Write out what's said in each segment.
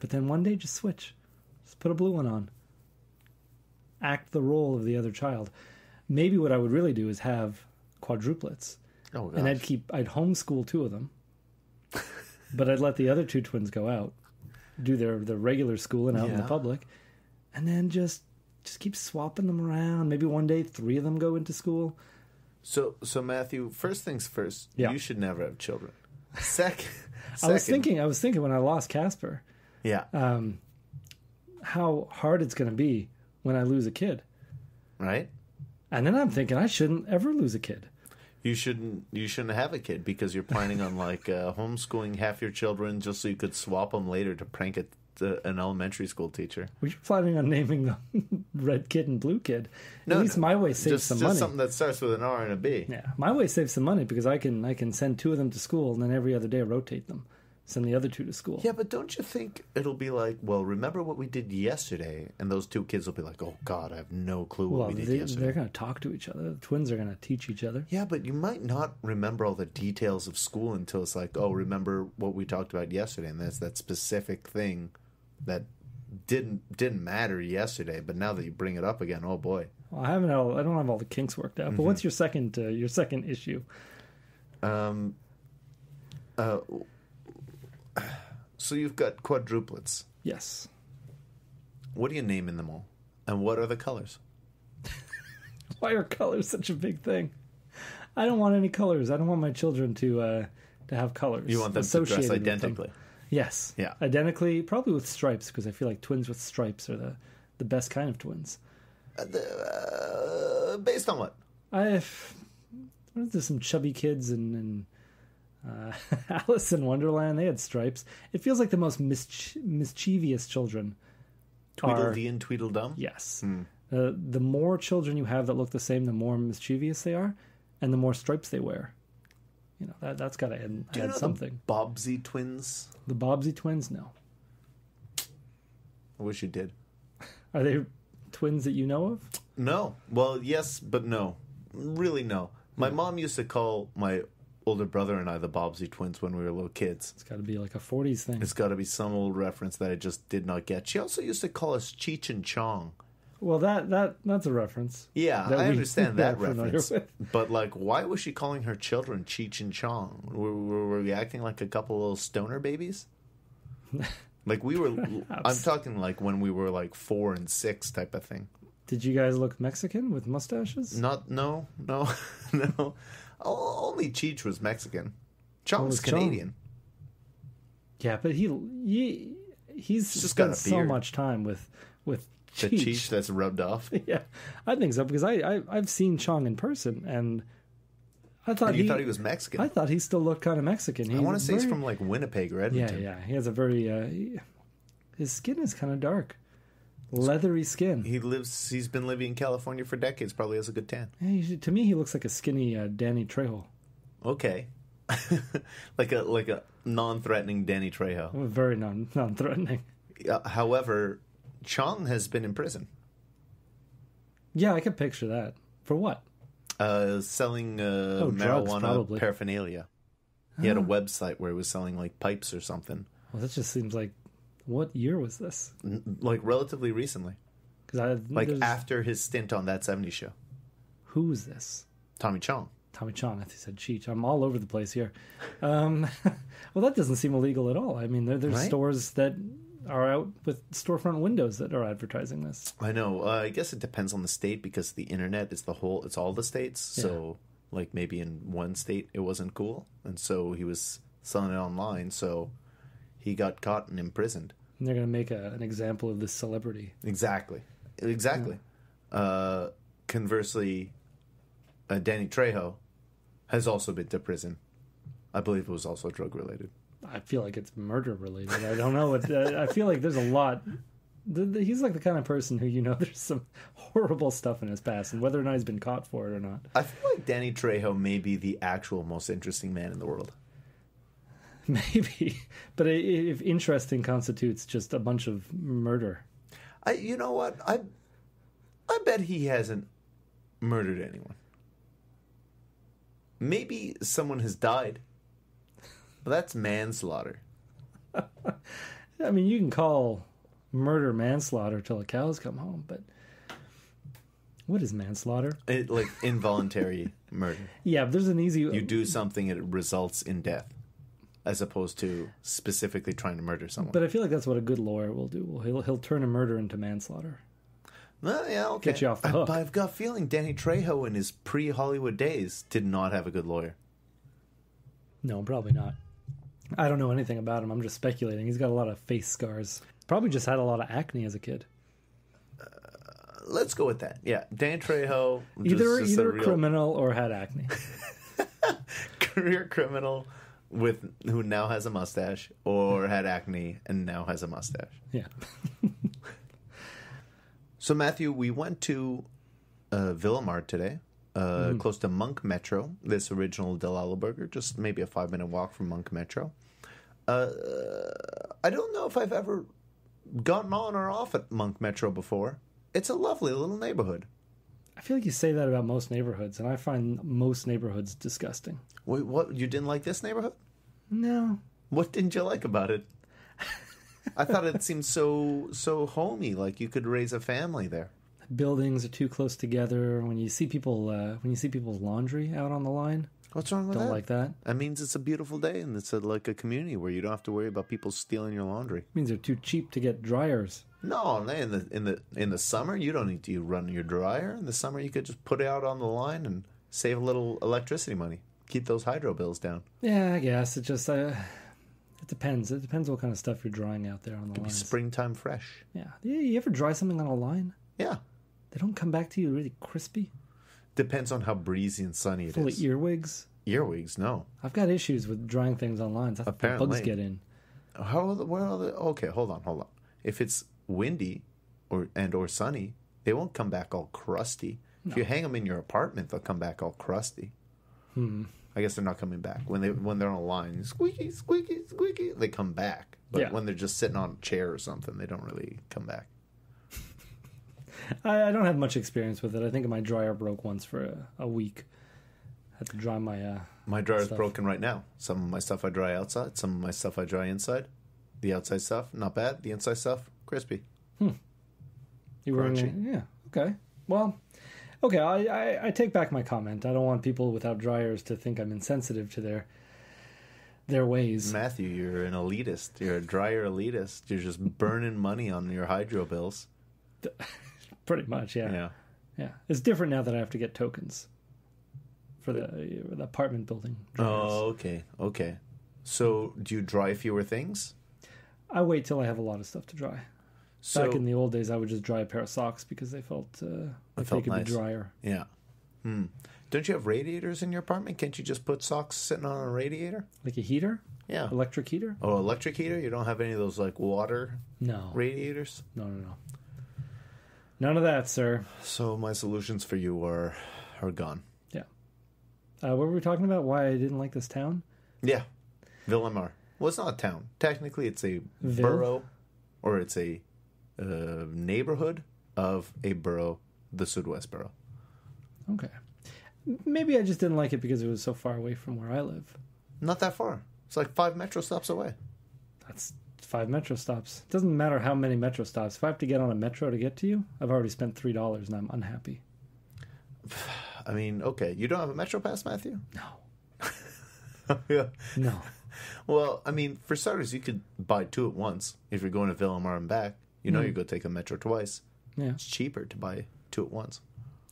But then one day, just switch. Just put a blue one on. Act the role of the other child. Maybe what I would really do is have quadruplets, Oh, and I'd keep I'd homeschool two of them, but I'd let the other two twins go out, do their their regular schooling out in the public, and then just just keep swapping them around. Maybe one day three of them go into school. So, so Matthew, first things first, Yeah. you should never have children. Second, I was thinking I was thinking when I lost Casper. Yeah, um, how hard it's going to be when I lose a kid. right. And then I'm thinking I shouldn't ever lose a kid. You shouldn't. You shouldn't have a kid because you're planning on like uh, homeschooling half your children just so you could swap them later to prank at the, an elementary school teacher. Were you planning on naming them red kid and blue kid? No, At least no. my way saves Just, some just money. something that starts with an R and a B. Yeah, my way saves some money because I can I can send two of them to school and then every other day rotate them. Send the other two to school. Yeah, but don't you think it'll be like, well, remember what we did yesterday? And those two kids will be like, oh, God, I have no clue what Well, we did they, yesterday. they're going to talk to each other. The twins are going to teach each other. Yeah, but you might not remember all the details of school until it's like, oh, remember what we talked about yesterday, and that's that specific thing that didn't didn't matter yesterday, but now that you bring it up again, oh boy. Well, I haven't. All, I don't have all the kinks worked out. But Mm-hmm. what's your second uh, your second issue? Um, uh, so you've got quadruplets. Yes. What do you name in them all, and what are the colors? Why are colors such a big thing? I don't want any colors. I don't want my children to uh, to have colors. You want them to dress identically. Yes. Yeah. Identically, probably with stripes because I feel like twins with stripes are the the best kind of twins. Uh, the- uh, based on what? I've there's some chubby kids and, and uh, Alice in Wonderland. They had stripes. It feels like the most misch- mischievous children. are- Tweedledee and Tweedledum. Yes. Hmm. Uh, the more children you have that look the same, the more mischievous they are, and the more stripes they wear. You know that that's got to add, Do you add know something. the Bobbsey twins? The Bobbsey twins, no. I wish you did. Are they twins that you know of? No. Well, yes, but no. Really, no. My mom used to call my older brother and I the Bobbsey twins when we were little kids. It's got to be like a '40s thing. It's got to be some old reference that I just did not get. She also used to call us Cheech and Chong. Well, that that that's a reference. Yeah, That I understand that reference. But, like, why was she calling her children Cheech and Chong? Were, were, were we acting like a couple little stoner babies? like, we were. I'm talking like when we were like four and six type of thing. Did you guys look Mexican with mustaches? Not, no, no, no. Only Cheech was Mexican. Chong was was Chong? Canadian. Yeah, but he he he's just spent got so much time with with The Cheech. Cheech that's rubbed off. Yeah, I think so because I, I I've seen Chong in person and I thought And you he, thought he was Mexican. I thought he still looked kind of Mexican. I want to say he's from like Winnipeg or yeah Edmonton. yeah. He has a very uh, he- his skin is kind of dark, leathery skin. He lives. He's been living in California for decades. Probably has a good tan. Yeah, he- to me, he looks like a skinny uh, Danny Trejo. Okay, like a like a non-threatening Danny Trejo. Very non non threatening. Uh, however, Chong has been in prison, Yeah, I could picture that. For what? uh, selling uh, Oh, marijuana probably. paraphernalia. He had a Ah. website where he was selling like pipes or something, Well, that just seems like what year was this? Like relatively recently, Because I like there's- after his stint on that '70s show. who is this? Tommy Chong. Tommy Chong. I think he said Cheech. I'm all over the place here. Um, well, that doesn't seem illegal at all. I mean, there, there's Right? stores that are out with storefront windows that are advertising this. I know. Uh, I guess it depends on the state because the internet is the whole. It's all the states. So, like maybe in one state it wasn't cool, and so he was selling it online. So he got caught and imprisoned. And they're going to make a, an example of this celebrity. Exactly. Exactly. Uh, conversely, uh, Danny Trejo has also been to prison. I believe it was also drug related. I feel like it's murder related. I don't know. What, uh, I feel like there's a lot. He's like the kind of person who you know there's some horrible stuff in his past, and whether or not he's been caught for it or not, I feel like Danny Trejo may be the actual most interesting man in the world. maybe. But if interesting constitutes just a bunch of murder, I, you know what? I, I bet he hasn't murdered anyone. Maybe someone has died, but that's manslaughter. I mean, you can call murder manslaughter till the cows come home, but what is manslaughter? It, like involuntary murder. Yeah, there's an easy. You do something it results in death, as opposed to specifically trying to murder someone. But I feel like that's what a good lawyer will do. Well, he'll he'll turn a murder into manslaughter. Well, yeah, okay. Get you off the I- hook. but I've got a feeling Danny Trejo in his pre-Hollywood days did not have a good lawyer. No, probably not. I don't know anything about him. I'm just speculating. He's got a lot of face scars. Probably just had a lot of acne as a kid. Uh, let's go with that. Yeah, Dan Trejo, Either just a either real criminal or had acne. career criminal with who now has a mustache, or had acne and now has a mustache. Yeah. So Matthew, we went to uh, Ville-Émard today, uh, close to Monk Metro. This original Dilallo Burger, just maybe a five minute walk from Monk Metro. Uh, I don't know if I've ever gotten on or off at Monk Metro before. It's a lovely little neighborhood. I feel like you say that about most neighborhoods, and I find most neighborhoods disgusting. Wait, what? You didn't like this neighborhood? No. What didn't you like about it? I thought it seemed so so homey, like you could raise a family there. Buildings are too close together. When you see people, uh, when you see people's laundry out on the line, What's wrong with that? don't that? like that. That means it's a beautiful day and it's a, like a community where you don't have to worry about people stealing your laundry. means they're too cheap to get dryers. No, in the in the in the summer you don't need to run your dryer. In the summer you could just put it out on the line and save a little electricity money. Keep those hydro bills down. Yeah, I guess it just uh, it depends. It depends what kind of stuff you're drying out there on the Be line. springtime fresh. Yeah. yeah, you ever dry something on a line? Yeah, They don't come back to you really crispy, depends on how breezy and sunny it full is. earwigs. Earwigs, no. I've got issues with drying things on lines. How bugs get in. How where are the, okay, hold on, hold on. If it's windy or and or sunny, they won't come back all crusty. If you hang them in your apartment, they'll come back all crusty. Hmm. I guess they're not coming back when they when they're on a line. Squeaky, squeaky, squeaky. They come back, but Yeah. when they're just sitting on a chair or something, they don't really come back. I, I don't have much experience with it. I think my dryer broke once for a, a week. had to dry my. Uh, My dryer's Stuff. broken right now. Some of my stuff I dry outside. Some of my stuff I dry inside. The outside stuff not bad. The inside stuff crispy. Hmm. you were Crunchy. yeah. Okay. Well, okay. I, I I take back my comment. I don't want people without dryers to think I'm insensitive to their their ways. Matthew, you're an elitist. You're a dryer elitist. You're just burning money on your hydro bills. Pretty much. Yeah. Yeah. Yeah. It's different now that I have to get tokens for the, the apartment building. dryers. Oh, okay, okay. So, do you dry fewer things? I wait till I have a lot of stuff to dry. So, Back in the old days, I would just dry a pair of socks because they felt uh, like felt they could nice. be drier. yeah. Hmm. Don't you have radiators in your apartment? Can't you just put socks sitting on a radiator? Like a heater, Yeah. electric heater. Oh, electric heater? You don't have any of those like water No, radiators? no, no, no. None of that, sir. So my solutions for you are are gone. Yeah. Uh, what were we talking about? Why I didn't like this town? Yeah. Ville-Émard. Well, it's not a town. Technically, it's a Ville? borough, or it's a uh, neighborhood of a borough, the Sud-Ouest Borough. Okay, maybe I just didn't like it because it was so far away from where I live. Not that far. It's like five metro stops away. That's five metro stops. It doesn't matter how many metro stops. If I have to get on a metro to get to you, I've already spent three dollars and I'm unhappy. I mean, okay, you don't have a metro pass, Matthew? No, yeah. no. Well, I mean, for starters, you could buy two at once if you're going to Ville-Émard and back. You know, you go take a metro twice. Yeah, It's cheaper to buy two at once.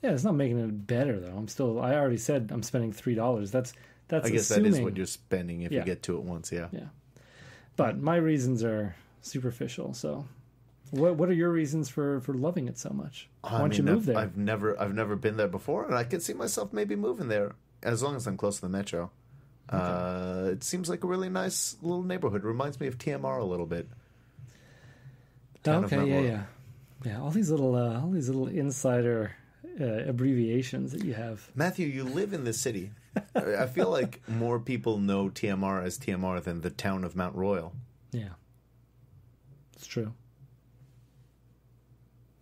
yeah. It's not making it better though. I'm still. I already said I'm spending three dollars. That's that's I guess assuming. that is what you're spending if Yeah. you get two at once. Yeah. Yeah. But my reasons are superficial. So, what what are your reasons for for loving it so much? Why I don't you mean, move I've, there? I've never, I've never been there before, and I could see myself maybe moving there as long as I'm close to the metro. Uh, it seems like a really nice little neighborhood. Reminds me of TMR a little bit. Town of okay, yeah, yeah, yeah. All these little uh, all these little insider uh, abbreviations that you have. Matthew, you live in the city. I I feel like more people know TMR as TMR than the town of Mount Royal. Yeah, it's true.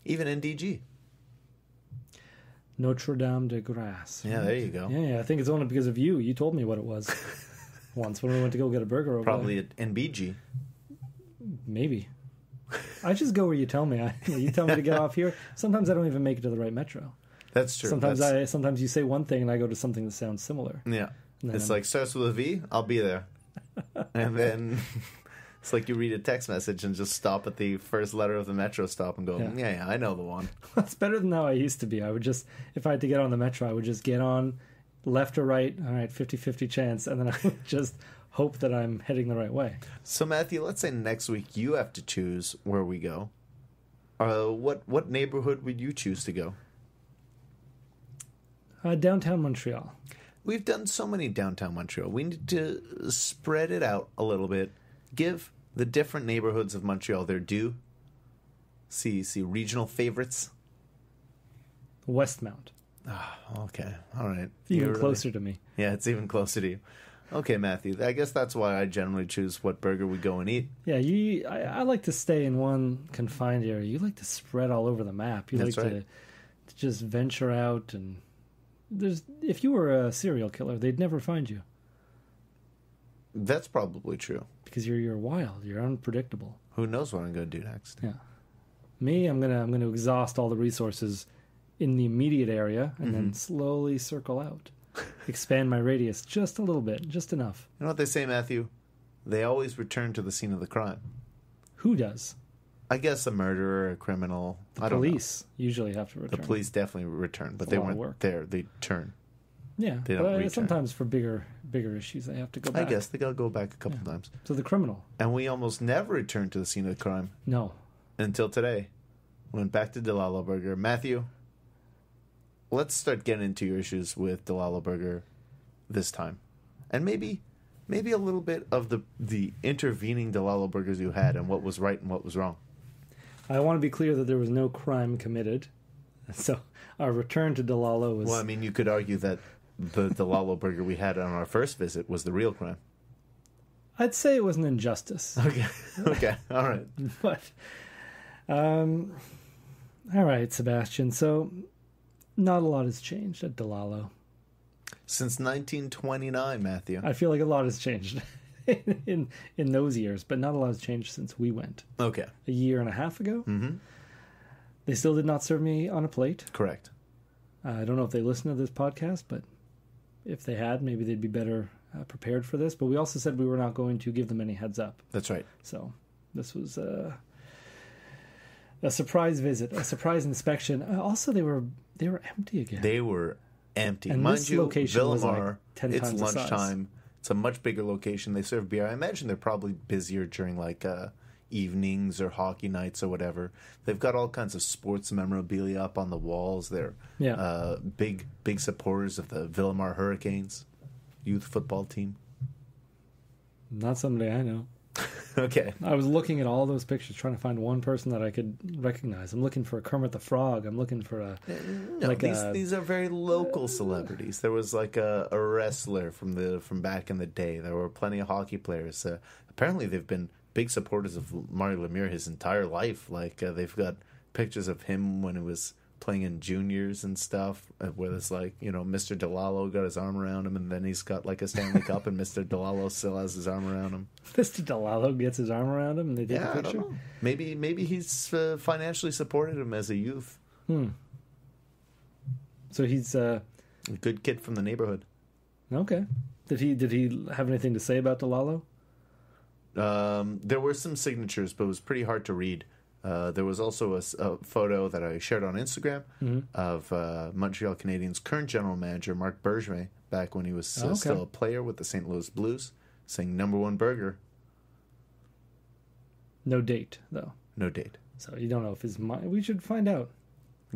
Even NDG. Notre Dame de Grâce. Yeah, there you go. Yeah, yeah. I think it's only because of you. You told me what it was once when we went to go get a burger over Probably at NDG. Maybe. I just go where you tell me. I, you tell me to get off here. Sometimes I don't even make it to the right metro. That's true. Sometimes That's- I sometimes you say one thing and I go to something that sounds similar. Yeah. It's I'm- like starts with a V, I'll be there. and then it's like you read a text message and just stop at the first letter of the metro stop and go, Yeah. yeah, yeah, I know the one. That's better than how I used to be. I would just if I had to get on the metro, I would just get on left or right. All right, 50-50 chance, and then I would just hope that I'm heading the right way. So Matthew, let's say next week you have to choose where we go. Uh, what what neighborhood would you choose to go? Uh, downtown Montreal. We've done so many downtown Montreal. We need to spread it out a little bit. Give the different neighborhoods of Montreal their due. See see regional favorites. Westmount, Ah, okay, all right. even You're really- closer to me. Yeah, it's even closer to you. Okay, Matthew. I guess that's why I generally choose what burger we go and eat. Yeah, you. I, I like to stay in one confined area. You like to spread all over the map. You That's like right. to, to just venture out and there's. If you were a serial killer, they'd never find you That's probably true. because you're you're wild. You're unpredictable. Who knows what I'm going to do next? Yeah. Me, I'm gonna I'm gonna exhaust all the resources in the immediate area and mm-hmm. then slowly circle out, expand my radius just a little bit, just enough. You know what they say, Matthew? They always return to the scene of the crime. Who does? I guess a murderer, a criminal. I don't Police usually have to return. The police definitely return, but they weren't work. there. They turn. Yeah, They but don't uh, return. sometimes for bigger bigger issues, they have to go back. I guess they got to go back a couple Yeah. times. So the criminal, And we almost never return to the scene of the crime no, until today. Went back to Dilallo Burger. Matthew, let's start getting into your issues with Dilallo Burger this time. And maybe maybe a little bit of the the intervening Dilallo Burgers you had and what was right and what was wrong. I want to be clear that there was no crime committed. So our return to Dilallo was Well, I mean, you could argue that the Dilallo Burger we had on our first visit was the real crime. I'd say it was an injustice. Okay. okay. All right. but um all right, Sebastian. So not a lot has changed at Dilallo. Since 1929, Matthew. I feel like a lot has changed in in those years, but not a lot has changed since we went Okay. a year and a half ago. Mm-hmm. They still did not serve me on a plate. Correct. Uh, I don't know if they listen to this podcast, but if they had, maybe they'd be better uh, prepared for this. But we also said we were not going to give them any heads up. That's right. So this was uh, a surprise visit, a surprise inspection. Uh, also, they were they were empty again. They were empty. And Mind this you, location was like Ville-Émard, 10 it's times the size. lunchtime. It's a much bigger location. They serve beer. I imagine they're probably busier during like uh, evenings or hockey nights or whatever. They've got all kinds of sports memorabilia up on the walls. They're Yeah. uh, big, big supporters of the Ville-Émard Hurricanes youth football team. not somebody I know. okay. I was looking at all those pictures, trying to find one person that I could recognize. I'm looking for a Kermit the Frog. I'm looking for a No, Like these a- these are very local celebrities. There was like a, a wrestler from the from back in the day. There were plenty of hockey players. Uh, apparently, they've been big supporters of Mario Lemieux his entire life. Like uh, they've got pictures of him when he was playing in juniors and stuff, uh, where it's like you know Mr. Dilallo got his arm around him, and then he's got like a Stanley Cup, and Mr. Dilallo still has his arm around him. Mr. Dilallo gets his arm around him and they take Yeah, a picture. Maybe maybe he's uh, financially supported him as a youth. Hmm. So he's uh, A good kid from the neighborhood. okay. Did he did he have anything to say about Dilallo? Um, there were some signatures, but it was pretty hard to read. Uh, there was also a photo that I shared on Instagram Mhm. of uh, Montreal Canadiens' current general manager, Marc Bergevin, back when he was uh, okay. still a player with the St. Louis Blues, saying number one burger, No date though, no date. so you don't know if his mind. We should find out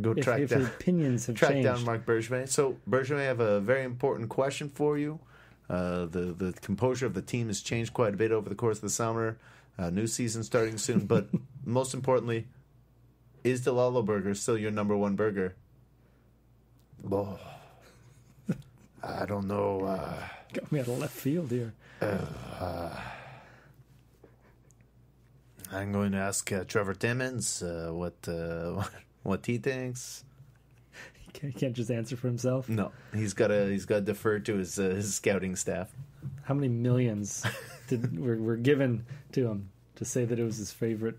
Go track if down his opinions have track changed. down Marc Bergevin. So Bergevin, I have a very important question for you. Uh, the the composure of the team has changed quite a bit over the course of the summer. Uh, new season starting soon, but most importantly, is Dilallo Burger still your number one burger? Oh, I don't know. Uh, Got me out of left field here. I'm going to ask uh, Trevor Timmins uh, what uh, what he thinks. He can't, he can't just answer for himself. No, he's got to he's got to defer to his uh, his scouting staff. How many millions did were, were given to him to say that it was his favorite